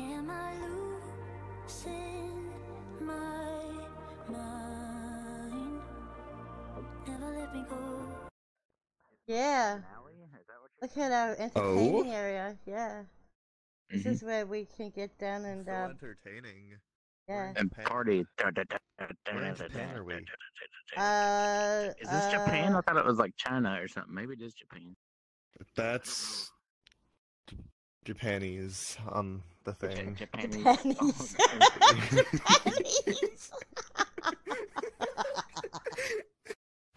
Am I losing my mind? Never let me go. Yeah. Finale? Is that what Look at our Oh. entertaining area. Yeah. This Mhm. is where we can get down and so um, entertaining. yeah. And Japan. party. Where in Japan are we? Uh, Is this Japan? I uh, thought it was like China or something. Maybe it is Japan. That's Japanese on the thing. Japanese. Japanese. Oh, Japanese.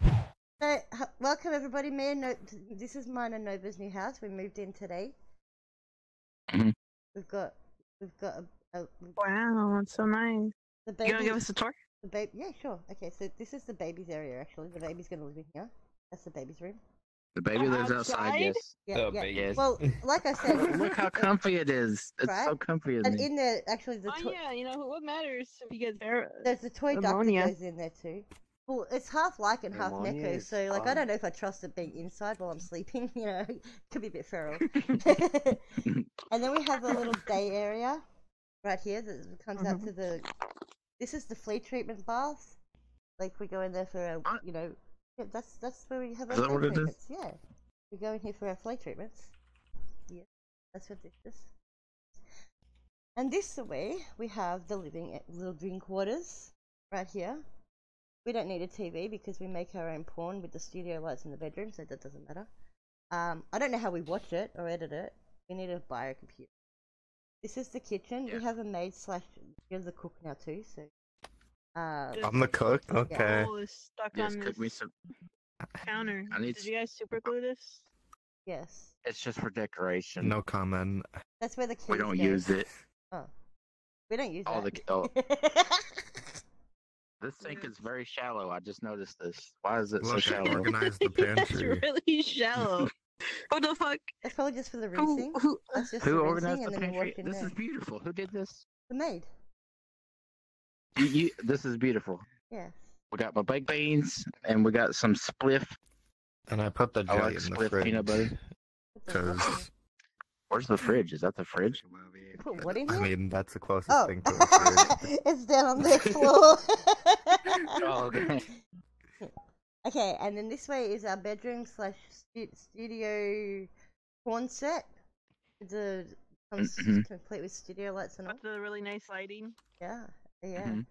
so, welcome everybody. Me and no- this is mine and Nova's new house. We moved in today. Mhm. We've got, we've got a, a Wow, that's so nice. the You baby. wanna give us a tour? The baby, yeah, sure. Okay, so this is the baby's area. Actually, the baby's gonna live in here. That's the baby's room. The baby lives Outside? outside. Yes. Yeah, The yeah. Yes. Well, like I said, Look how comfy it is. It's so Right? comfy in and in there, actually, the Oh yeah, you know what matters because there. there's a toy duck that goes in there too. Well, it's half like and half Ammonia Neko, so like I don't know if I trust it being inside while I'm sleeping. You know, could be a bit feral. and then we have a little day area right here that comes out Mhm. to the. This is the flea treatment bath. Like we go in there for a, you know, yeah, that's that's where we have our Is that flea what it is? treatments. Yeah, we go in here for our flea treatments. Yeah, that's what this is. And this way we have the living little drink quarters right here. We don't need a TV because we make our own porn with the studio lights in the bedroom, so that doesn't matter. Um, I don't know how we watch it or edit it. We need to buy a computer. This is the kitchen. Yeah. We have a maid slash you're the cook now too, so uh, I'm the cook. Okay. Oh, is stuck Just on cook this me some. counter. I need Did s- you guys super glue this? yes, It's just for decoration. No comment. that's where the keys we don't go. use it. Oh, we don't use All that. the oh, this sink is very shallow. I just noticed this. Why is it so Look, I shallow? organized the It's pantry. really shallow. what the fuck? That's probably just for the Who, rinsing. who, That's just Who the organized the and then we pantry? wash in This there. is beautiful. Who did this? The maid. You, you, this is beautiful. Yes. We got my baked beans and we got some spliff. And I put the I jelly like in the fridge. peanut butter. Put the what Because Where's the fridge? Is that the fridge? in- Put what in I mean that's the closest Oh, thing to a fridge. it's down on the floor. Oh, okay. okay, and then this way is our bedroom slash studio porn set. The comes Mhm. complete with studio lights and all. with the really nice lighting? Yeah, yeah. Mhm.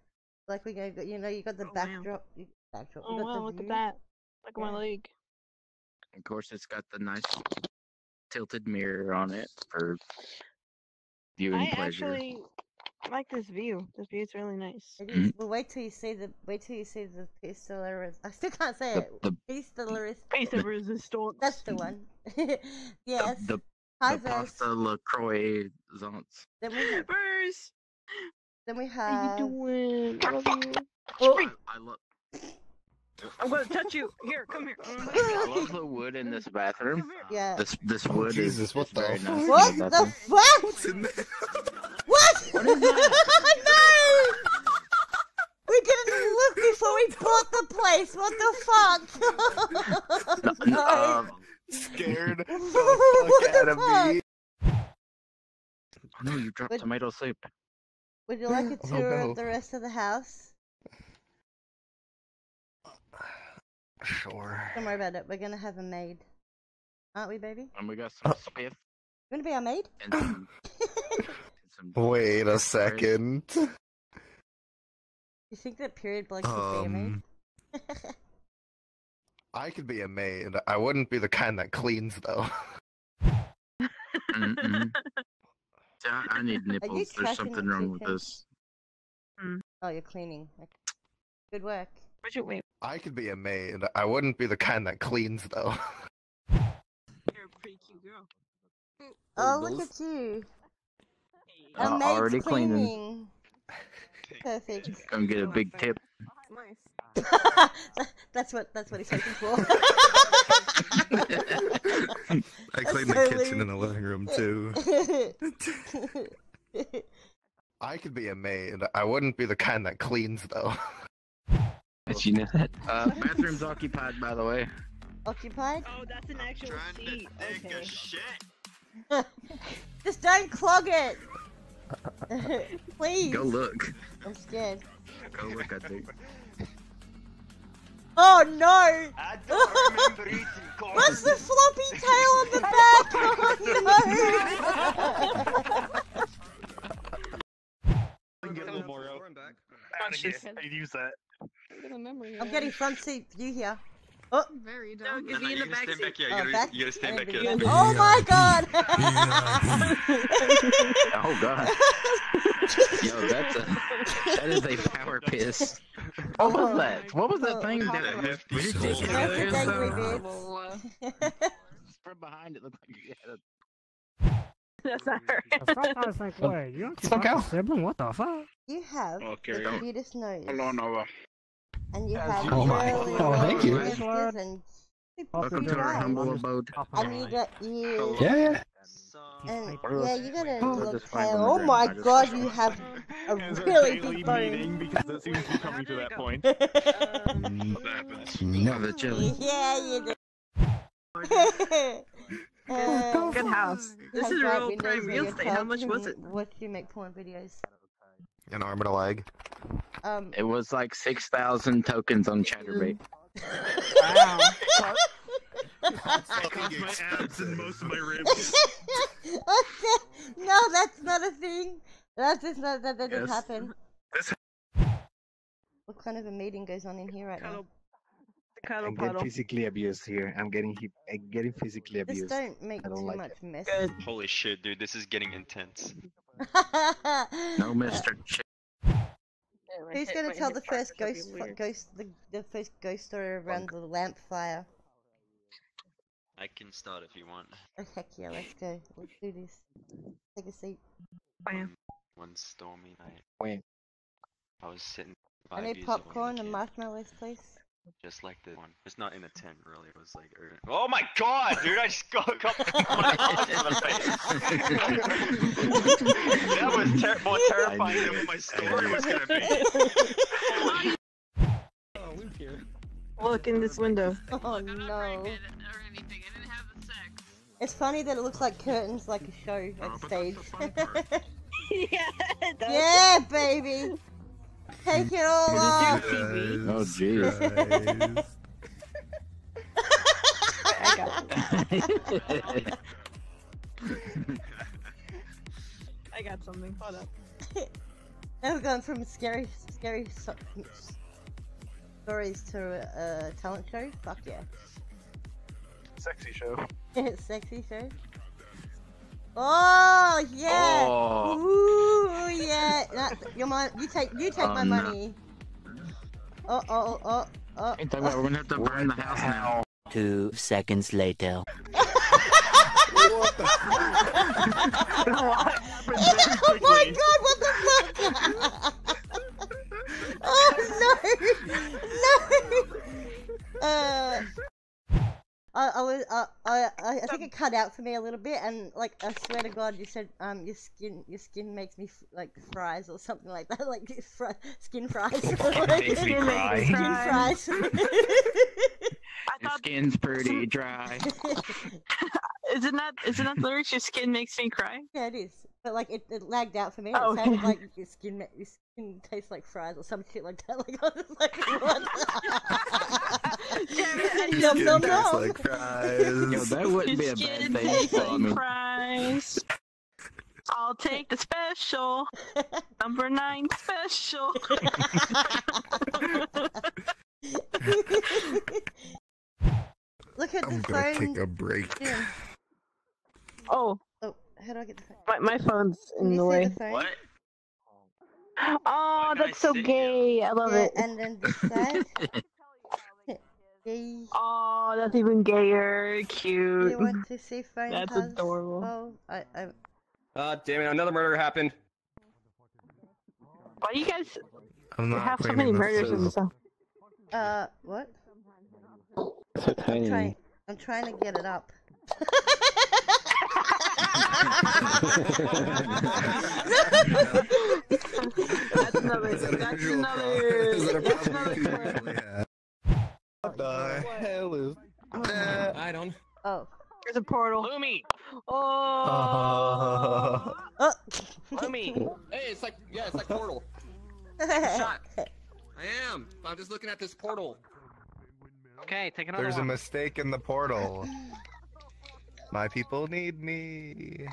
Like we go, you know, you got the Oh, wow. backdrop. you- Backdrop. Oh got wow, the look at that. Look at my Yeah. leg. Of course, it's got the nice tilted mirror on it for viewing I pleasure. actually like this view. This view is really nice. It is. Well, wait till you see the. Wait till you see the pistoleris. I still can't say The, it. the, Pistoleris. Piece of resistance. That's the one. yes. the, Hi, the Vess. pasta la croissants. Then we have. Verse. Then we How you doing? I love you. Oh, I, I, love, I'm gonna touch you. Here, come here. I love the wood in this bathroom. Yeah. This this wood is Jesus, what is the very nice What the the fuck? What's in there? What? What is that? no! We didn't look before we bought the place. What the fuck? No, um, Scared the What fuck out the of me. oh no, you dropped Would- tomato soup. Would you like a Oh, tour no. of the rest of the house? Sure. Don't worry about it. We're gonna have a maid, aren't we, baby? And we got some spiff You wanna be our maid? and some, and some Wait a second. you think that period blokes should be a maid? Um, I could be a maid. I wouldn't be the kind that cleans though. Mm-mm. See, I, I need nipples. There's something wrong with chicken? this. oh, you're cleaning. Okay. Good work. Where'd you wait? I could be a maid. I wouldn't be the kind that cleans though. You're a pretty cute girl. Oh, look at you. Uh, Our maid's already cleaning. cleaning. Perfect. Come get a big tip. Nice. that's what that's what he's hoping for. I That's clean the so kitchen lame. and the living room too. I could be a maid. I wouldn't be the kind that cleans though. Did you know that? Uh, bathroom's occupied, by the way. Occupied? Oh, that's an actual Trying to seat. take Okay. a shit. Just don't clog it. Please. Go look. I'm scared. Go look. I think. Oh no! I don't remember eating corn. What's the floppy tail on the back? Oh Get a little more out. Watch this. I use that. Get a memory. no! I'm getting front seat view here. Oh, Very No, dumb. give me in the back seat. here. oh, back. you gotta stand back here. Oh my god! Oh god. Yo, that's a that is a power piss. Oh what was that? What was that thing that That was hefty ridiculous? soul. That's a dangly Well. From behind it looked like you had a That's not her. I was like, wait, you don't keep Fuck up out. with sibling? What the fuck? you have Okay, the don't- cutest nose, Hold on over. and you have you Oh my- curly oh, thank you. and Welcome to our humble abode. And you got ears. Yeah. And yeah, you got a little tail. Oh my god, you have a really big bone. because it seems to be coming to that point. Um, What happens? No, the chili. yeah, you do. Uh, Good house. This is real windows prime where real estate. How much was it? Watch you make porn videos. An arm and a leg. Um, It was like six thousand tokens on Chaturbate. Wow. My abs and most of my ribs. okay. No, that's not a thing. That's just not that doesn't Yes. happen. What kind of a meeting goes on in here right now? Cuddle, cuddle I'm getting puddle. physically abused here. I'm getting he- I'm getting physically Just abused. don't make I don't too like much mess. Good. Holy shit, dude, this is getting intense. No, Mister. Ch- Who's gonna tell the first ghost ghost the, the first ghost story around the lamp fire? I can start if you want. Oh heck yeah, let's go. Let's do this. Take a seat. Bam. Um, one stormy night. Wait. I was sitting. I five need years old popcorn and a and kid, marshmallows, please. Just like the one. It's not in a tent, really. It was like. er- Oh my god, dude! I just got, got my arms in the face. that was ter- more terrifying than what my story was gonna be. Look in this window. Oh Look, I'm not no. pregnant or anything. I didn't have the sex. It's funny that it looks like curtains, like a show Oh, at but stage. the fun part. yeah, yeah, baby. Take it all off. Oh jeez. I got, I got something. Hold up. Now we're going from scary, scary so- stories to a talent show. Fuck yeah. Sexy show. Sexy show. Oh yeah. Oh. Ooh yeah. Nah, your mon- you take you take Oh, my no. money. Oh oh oh oh. Ain't that? We're gonna have to burn the house now. Two seconds later. oh my god! What the fuck? oh no! No! Uh. I, I was uh, I I I think it cut out for me a little bit and like I swear to God you said um your skin your skin makes me f- like fries or something like that like fr- skin fries Makes me cry. skin fries Your skin's pretty dry. isn't that isn't that the lyrics? Your skin makes me cry. yeah it is but like it, it lagged out for me Oh, it sounded okay. like your skin your skin tastes like fries or some shit like that like I was like what Damn it, I Nom, Skin nom, tastes nom. like fries. Yo, that wouldn't be a bad skin thing tastes for me. like fries. I'll take the special. Number nine special. Look at I'm the gonna phone. take a break. Jim. Oh, Oh, how do I get the phone? my, my phone's Can in you the see way. the phone? What? Oh, Why that's so sit gay. I love Yeah, it. and then this side. Gay. Oh, that's even gayer. Cute. You Cute. want to see phone That's has- adorable. Oh, I, I, Ah, damn it! Another murder happened. Why you guys I'm not have so many murders in up. this uh, what? So I'm trying, I'm trying to get it up. That's another. Is that a That's another. Is that a That's another. usually have? What the hell is oh, that? I don't. Oh. There's a portal. Lumi! Oh. Uh-huh. Uh. Oh. me. Hey, it's like yeah, it's like Portal. Shot. I am. I'm just looking at this portal. Okay, take another There's a mistake in the portal. My people need me.